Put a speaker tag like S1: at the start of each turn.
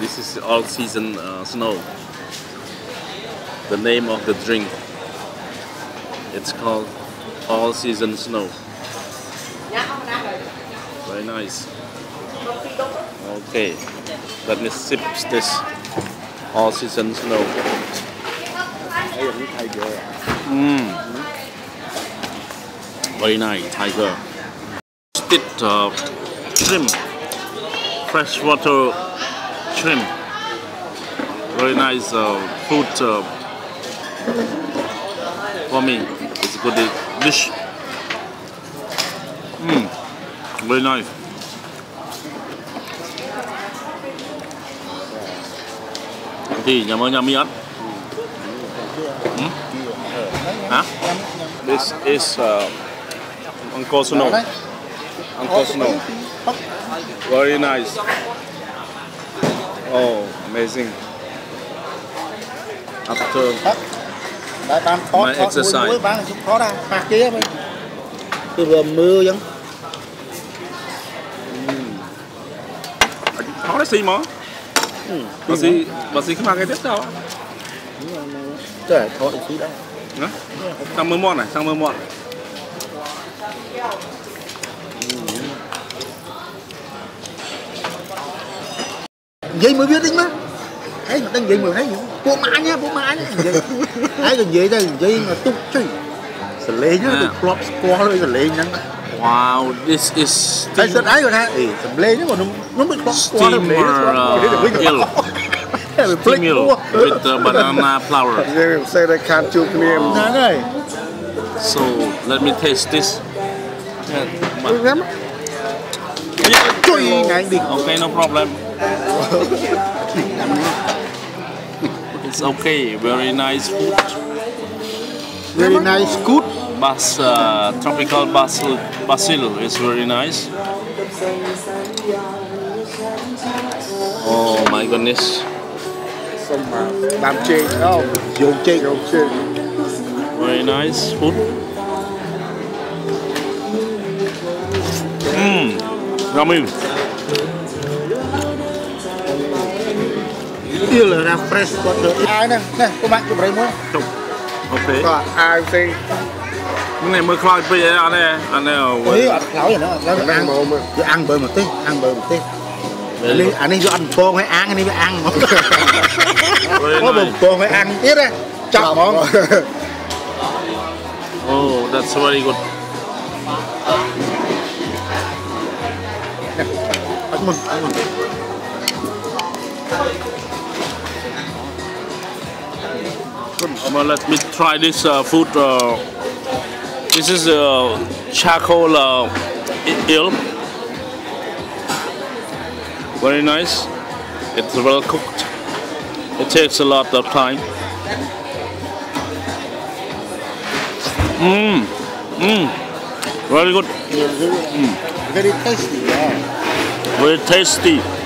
S1: This is all season uh, snow. The name of the drink. It's called all season snow. Very nice. Okay, let me sip this all season snow. Mmm. Very nice, tiger. Roasted uh, shrimp, freshwater shrimp. Very nice uh, food uh, for me. It's a good dish. Mmm, very nice. Thì nhà ơn nhà mi ớt. Hmm? Huh? This is uh, Uncle Snow. Uncle Snow. Very nice. Oh, amazing. After
S2: Đấy, bán tốt,
S1: my exercise.
S2: Muối. Từ vừa mưa vẫn, mm.
S1: Khó đấy xì mà. Bà xì, bà xì cái mà cái tiếp
S2: sao? Trời, thôi xì đâu.
S1: Nó, sang mưa mọn này, sang mưa mọn.
S2: vậy mới biết đấy má thấy mà đang vậy mà thấy bố má nhá bố má nhá thấy gần vậy đây vậy mà túc chơi, xử lê nhá được flop score rồi xử lê nhá
S1: Wow, this is
S2: steam. Ai sợ ai rồi nha, Ê, sầm lê nhá còn nó nó bị flop score rồi.
S1: Steamer uh, Steamer with the banana
S3: flower. Yeah, say
S2: they can't chew cream. Này.
S1: So, let me taste this.
S2: Yeah,
S1: Okay, no problem. it's okay, very nice food.
S2: Very nice food.
S1: Bas, uh, tropical basil, basil is very nice. Oh my goodness.
S2: Some
S3: uh. Oh, yo cake.
S1: Very nice food. Mmm, yummy.
S2: ទៀលរ៉ា fresh គាត់ទៅអាយហ្នឹងនេះពុំបាក់ជម្រៃមួយ
S1: Okay.
S3: ក៏អាវផ្សេង
S1: Cái này mới khoai bây giờ ăn này, ăn này
S2: អុយអត់ខ្លោចហ្នឹងឡើយ
S3: ណា
S2: អាំង
S3: មកមើល
S2: វាអាំងបើម្ទេសអាំងបើម្ទេសអានេះអានេះយកអត់បំពងឲ្យអាំងអានេះវាអាំងហ្មង
S1: Very
S2: អូបំ
S1: nice.
S2: ពងឲ្យអាំងទៀតណាចាប់ហ្មង
S1: Oh, that's very good.
S2: អត់មុនអត់មុន
S1: Well, let me try this uh, food. Uh, this is uh, charcoal uh, eel. Very nice. It's well cooked. It takes a lot of time. Mmm. Mmm. Very good.
S2: very tasty yeah
S1: Very tasty.